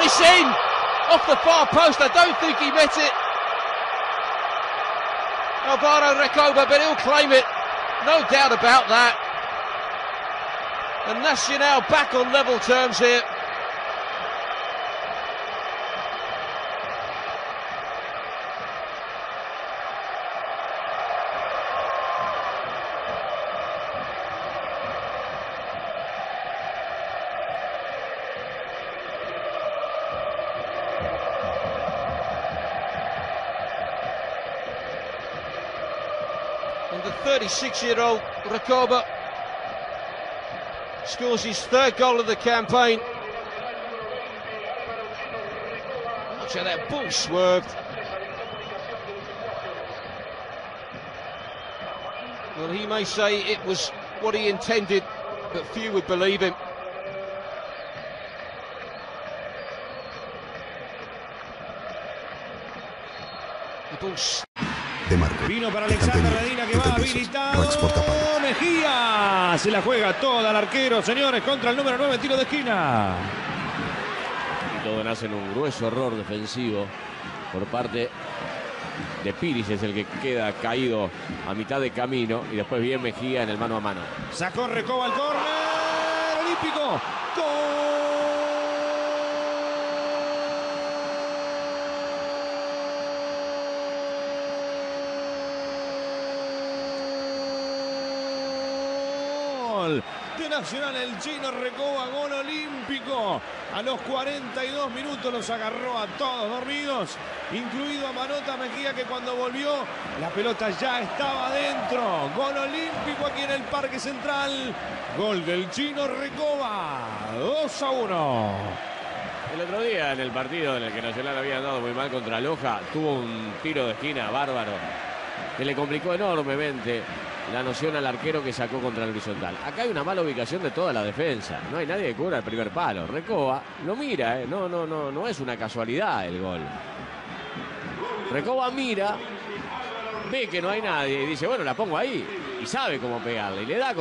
And it's in! Off the far post. I don't think he met it. Alvaro Recoba, but he'll claim it. No doubt about that. And Nacional back on level terms here. And the 36 year old Rakoba scores his third goal of the campaign. Watch how that ball swerved. Well, he may say it was what he intended, but few would believe him. The ball de Marco. Vino para Alexander Medina que va habilitado. Mejía se la juega toda el arquero, señores, contra el número 9, tiro de esquina. Y todo nace en un grueso error defensivo por parte de Piris, es el que queda caído a mitad de camino y después bien Mejía en el mano a mano. Sacó Recoba al córner olímpico. De Nacional el chino Recoba, gol olímpico. A los 42 minutos los agarró a todos dormidos, incluido a Manota Mejía que cuando volvió la pelota ya estaba dentro. Gol olímpico aquí en el Parque Central. Gol del chino Recoba. 2 a 1. El otro día en el partido en el que Nacional había andado muy mal contra Loja, tuvo un tiro de esquina bárbaro que le complicó enormemente la noción al arquero que sacó contra el horizontal. Acá hay una mala ubicación de toda la defensa. No hay nadie que cubra el primer palo. Recoba lo mira, ¿eh? no, no, no, no es una casualidad el gol. Recoba mira, ve que no hay nadie y dice, bueno, la pongo ahí. Y sabe cómo pegarle. Y le da con